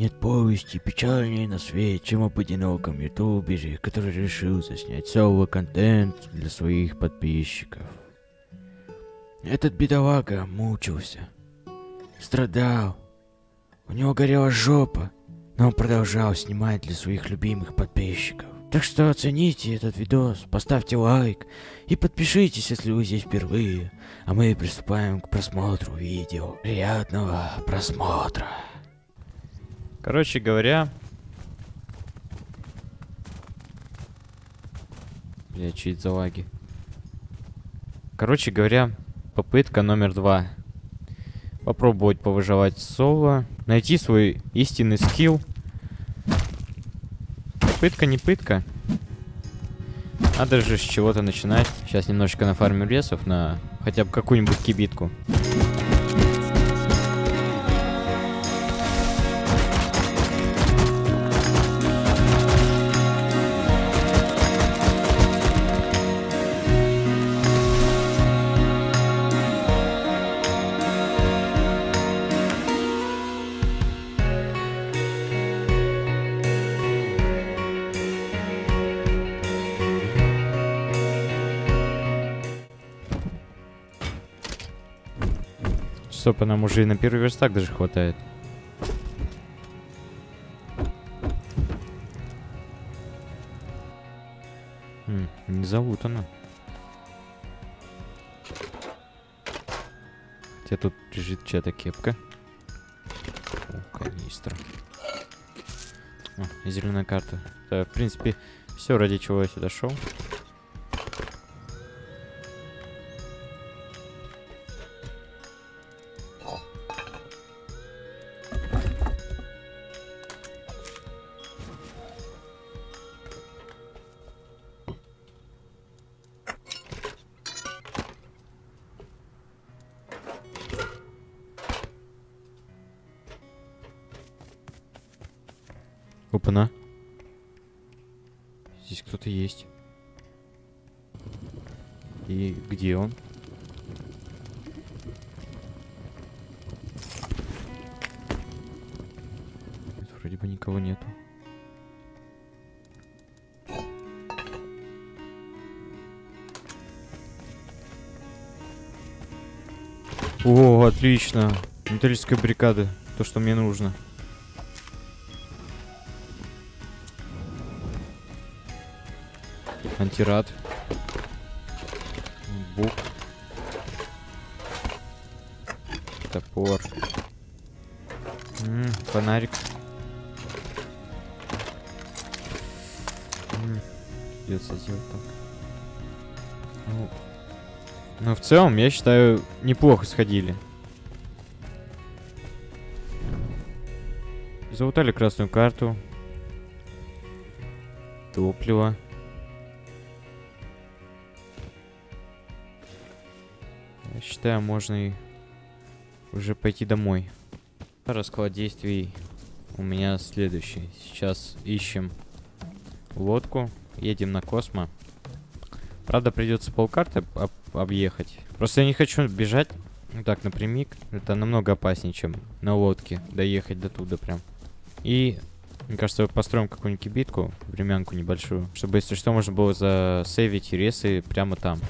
Нет повести печальнее на свете, чем об одиноком ютубере, который решил заснять соло-контент для своих подписчиков. Этот бедолага мучился, страдал, у него горела жопа, но он продолжал снимать для своих любимых подписчиков. Так что оцените этот видос, поставьте лайк и подпишитесь, если вы здесь впервые. А мы приступаем к просмотру видео. Приятного просмотра. Короче говоря... Бля, что за лаги? Короче говоря, попытка номер два. Попробовать повыживать соло. Найти свой истинный скилл. Пытка не пытка. Надо же с чего-то начинать. Сейчас немножечко нафармим лесов на хотя бы какую-нибудь кибитку. Стоп, нам уже и на первый верстак даже хватает. Хм, не залутано. Хотя тут лежит чья-то кепка. О, канистра. О, зеленая карта. Да, в принципе, все, ради чего я сюда шел. Опа-на. Здесь кто-то есть. И где он? Тут вроде бы никого нету. О, отлично. Металлическая бригада. То, что мне нужно. Антирад. Бук. Топор. М, фонарик. М, Придется сделать так. Ну, ну, в целом, я считаю, неплохо сходили. Залутали красную карту. Топливо. Я считаю, можно и уже пойти домой. Расклад действий у меня следующий. Сейчас ищем лодку, едем на Космо. Правда, придется полкарты об объехать. Просто я не хочу бежать так напрямик. Это намного опаснее, чем на лодке доехать до туда прям. И, мне кажется, построим какую-нибудь кибитку, времянку небольшую, чтобы, если что, можно было засейвить ресы прямо там.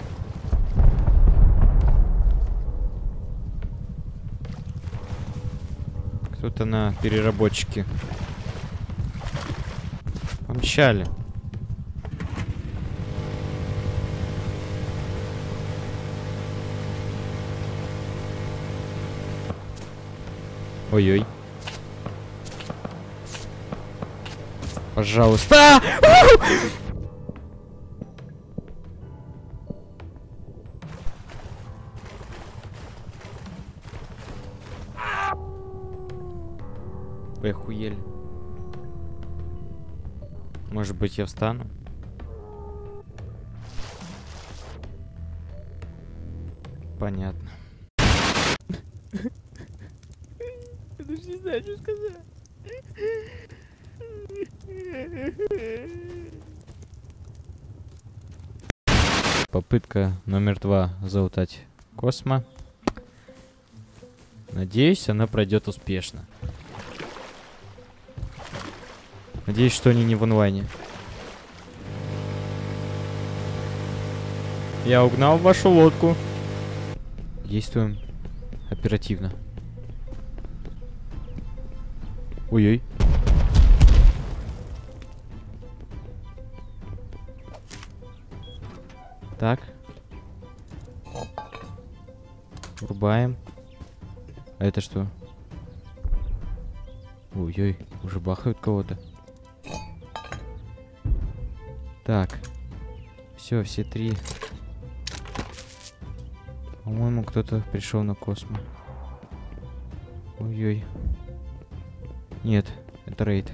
Кто-то на переработчике. Помчали. Ой-ой. Пожалуйста. А! Вы охуели. Может быть, я встану? Понятно. Я даже не знаю, что сказать. Попытка номер два залутать Космо. Надеюсь, она пройдет успешно. Надеюсь, что они не в онлайне. Я угнал вашу лодку. Действуем оперативно. Ой-ой. Так. Врубаем. А это что? Ой-ой, уже бахают кого-то. Так. Все, все три. По-моему, кто-то пришел на космо. Ой-ой. Нет, это рейд.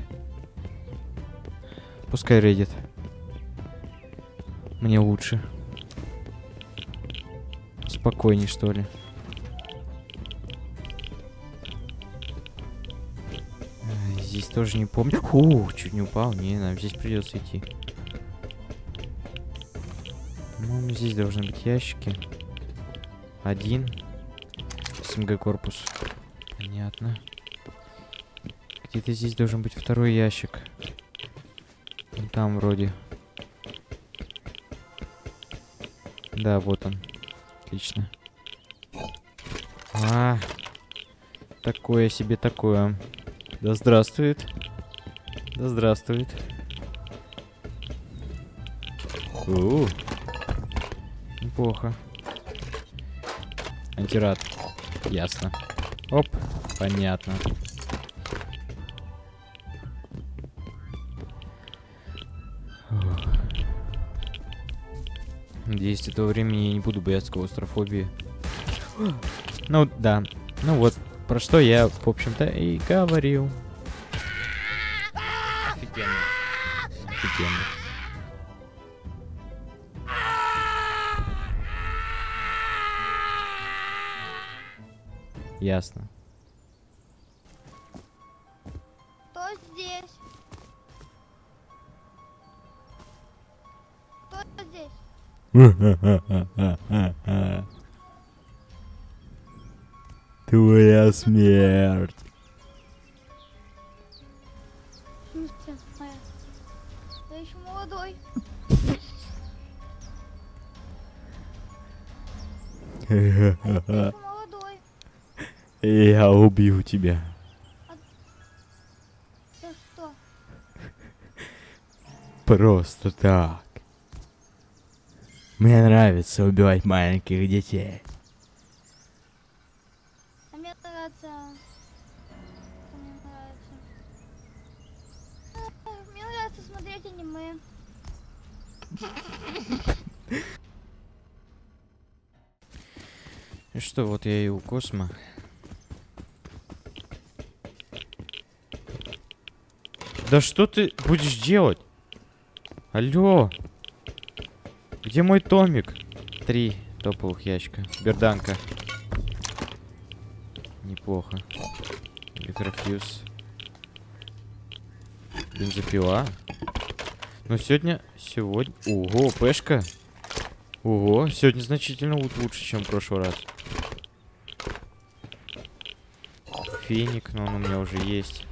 Пускай рейдит. Мне лучше. Спокойней, что ли. А, Здесь тоже не помню. Фу, чуть не упал. Не, нам здесь придется идти. По-моему, здесь должны быть ящики. Один. СМГ корпус. Понятно. Где-то здесь должен быть второй ящик. Вон Там вроде. Да, вот он. Отлично. А, такое себе такое. Да здравствует. Да здравствует. У, неплохо. Антирад. Ясно. Оп, понятно. Надеюсь, этого времени я не буду бояться клаустрофобии. Ну, да. Ну вот, про что я, в общем-то, и говорил. Офигенно. Офигенно. Ясно. Кто здесь? Кто здесь? Твоя смерть. Я еще молодой. Я еще молодой. Я убью тебя. Что? Просто так. Мне нравится убивать маленьких детей. А мне нравится... Мне нравится? Мне нравится смотреть аниме. И что, вот я и у Космо. Да что ты будешь делать? Алло! Где мой томик? Три топовых ящика. Берданка. Неплохо. Микрофьюз. Бензопила. Но сегодня... Сегодня... Ого, пешка. Ого, сегодня значительно лучше, чем в прошлый раз. Феник, но он у меня уже есть.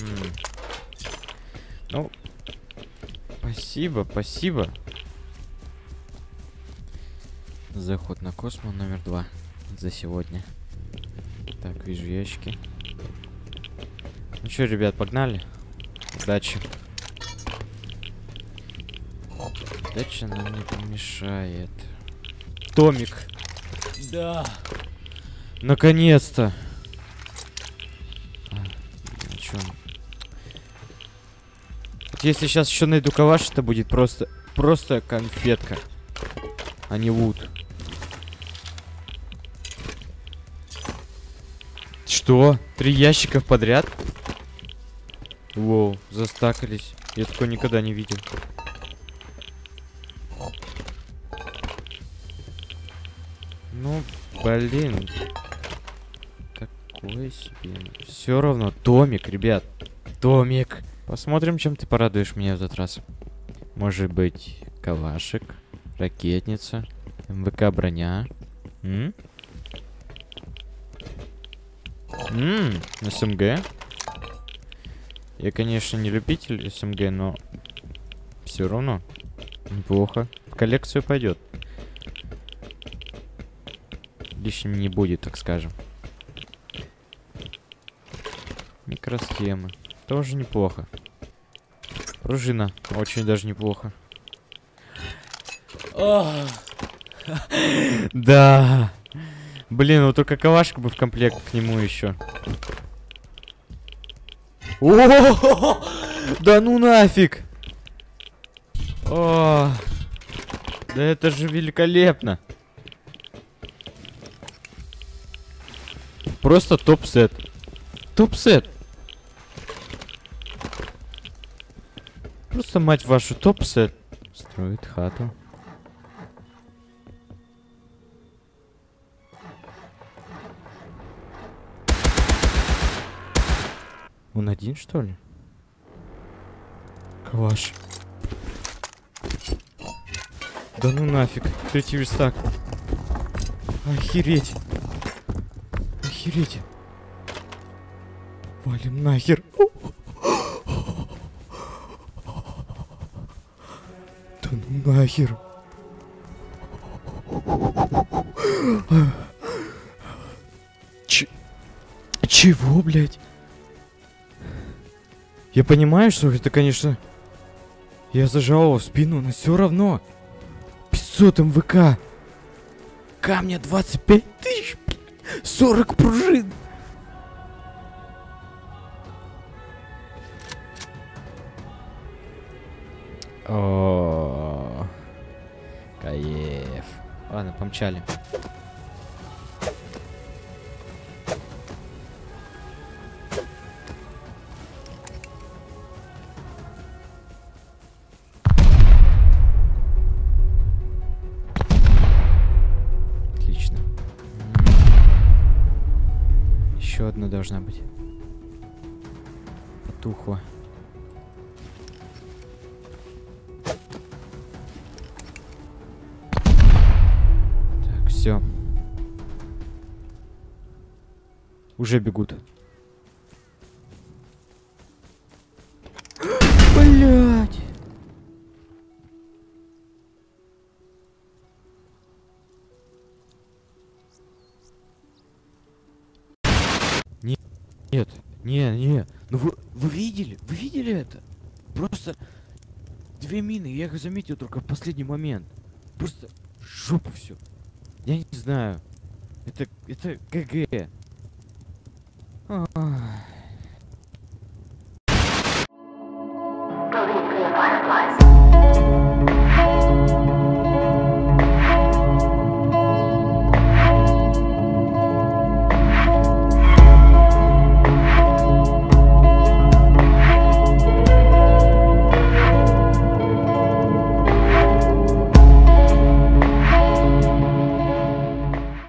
М. Ну, спасибо, спасибо. Заход на космо номер два за сегодня. Так, вижу ящики. Ну что, ребят, погнали. Удачи. Удача нам не помешает. Томик. Да. Наконец-то. А, чём? Вот если сейчас еще найду калаш, это будет просто, просто конфетка, а не лут. Что? Три ящика подряд? Воу, застакались. Я такое никогда не видел. Ну, блин. Такое себе. Все равно. Томик, ребят. Томик. Посмотрим, чем ты порадуешь меня в этот раз. Может быть, калашик, ракетница, МВК броня. М? М, СМГ. Я, конечно, не любитель СМГ, но все равно неплохо. В коллекцию пойдет. Лишним не будет, так скажем. Микросхемы. Тоже неплохо. Пружина. Очень даже неплохо. Да. Блин, вот только калашка бы в комплект к нему еще. О, да ну нафиг! О, да это же великолепно! Просто топ-сет. Топ-сет. Просто, мать вашу, топ-сет. Строит хату. Он один, что ли? Калаш. Да ну нафиг. Третий верстак. Охереть. Охереть. Валим нахер. Да ну нахер. Ч... Чего, блядь? Я понимаю, что это, конечно... Я зажал его в спину, но все равно. 500 МВК. Камня 25 тысяч. 40 пружин. О, Ладно, помчали. Отлично. Еще одна должна быть. Потухла. Уже бегут. Блять! Нет, не, не. Ну вы, вы видели? Вы видели это? Просто две мины, я их заметил только в последний момент. Просто жопа все. Я не знаю. Это, это ГГ. Go leave fireflies.